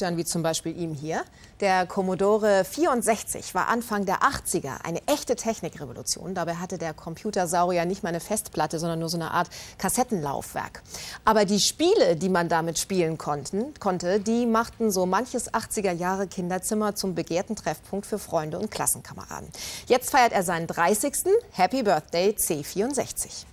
wie zum Beispiel ihm hier. Der Commodore 64 war Anfang der 80er eine echte Technikrevolution. Dabei hatte der Computersaurier nicht mal eine Festplatte, sondern nur so eine Art Kassettenlaufwerk. Aber die Spiele, die man damit spielen konnten, konnte, die machten so manches 80er Jahre Kinderzimmer zum begehrten Treffpunkt für Freunde und Klassenkameraden. Jetzt feiert er seinen 30. Happy Birthday C64.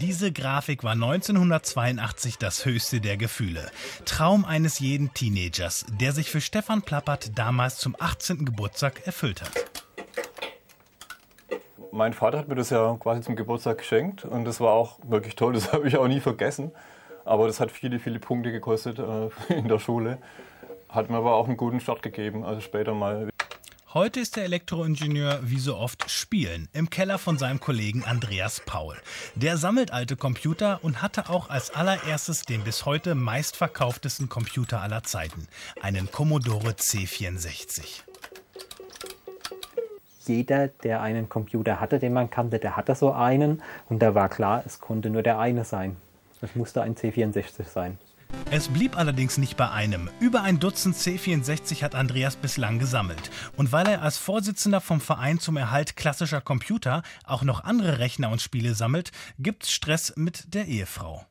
Diese Grafik war 1982 das höchste der Gefühle. Traum eines jeden Teenagers, der sich für Stefan Plappert damals zum 18. Geburtstag erfüllt hat. Mein Vater hat mir das ja quasi zum Geburtstag geschenkt und das war auch wirklich toll, das habe ich auch nie vergessen. Aber das hat viele, viele Punkte gekostet äh, in der Schule. Hat mir aber auch einen guten Start gegeben, also später mal Heute ist der Elektroingenieur wie so oft spielen im Keller von seinem Kollegen Andreas Paul. Der sammelt alte Computer und hatte auch als allererstes den bis heute meistverkauftesten Computer aller Zeiten, einen Commodore C64. Jeder, der einen Computer hatte, den man kannte, der hatte so einen und da war klar, es konnte nur der eine sein. Es musste ein C64 sein. Es blieb allerdings nicht bei einem. Über ein Dutzend C64 hat Andreas bislang gesammelt. Und weil er als Vorsitzender vom Verein zum Erhalt klassischer Computer auch noch andere Rechner und Spiele sammelt, gibt's Stress mit der Ehefrau.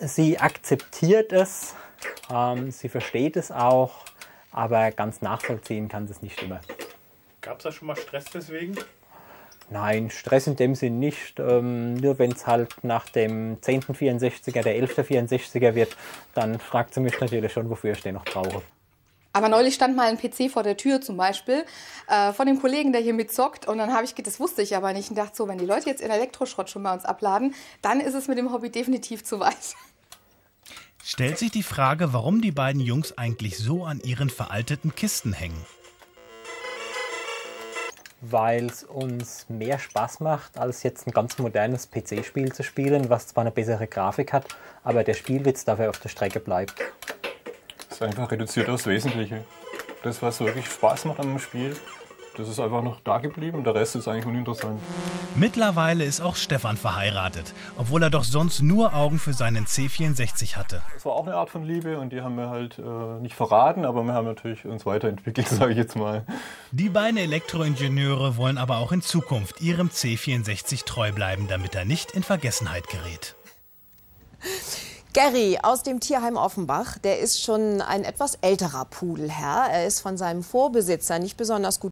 Sie akzeptiert es, ähm, sie versteht es auch, aber ganz nachvollziehen kann sie es nicht immer. Gab es da schon mal Stress deswegen? Nein, Stress in dem Sinn nicht. Ähm, nur wenn es halt nach dem 10. 64er, der 11. 64er wird, dann fragt sie mich natürlich schon, wofür ich den noch brauche. Aber neulich stand mal ein PC vor der Tür zum Beispiel äh, von dem Kollegen, der hier mitzockt. Und dann habe ich, das wusste ich aber nicht, und dachte so, wenn die Leute jetzt in Elektroschrott schon bei uns abladen, dann ist es mit dem Hobby definitiv zu weit. Stellt sich die Frage, warum die beiden Jungs eigentlich so an ihren veralteten Kisten hängen weil es uns mehr Spaß macht, als jetzt ein ganz modernes PC-Spiel zu spielen, was zwar eine bessere Grafik hat, aber der Spielwitz dafür auf der Strecke bleibt. Es ist einfach reduziert aufs Wesentliche. Das, was wirklich Spaß macht am Spiel, das ist einfach noch da geblieben. Der Rest ist eigentlich uninteressant. Mittlerweile ist auch Stefan verheiratet, obwohl er doch sonst nur Augen für seinen C64 hatte. Das war auch eine Art von Liebe und die haben wir halt äh, nicht verraten, aber wir haben natürlich uns weiterentwickelt, sage ich jetzt mal. Die beiden Elektroingenieure wollen aber auch in Zukunft ihrem C64 treu bleiben, damit er nicht in Vergessenheit gerät. Gary aus dem Tierheim Offenbach, der ist schon ein etwas älterer Pudelherr. Er ist von seinem Vorbesitzer nicht besonders gut